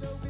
so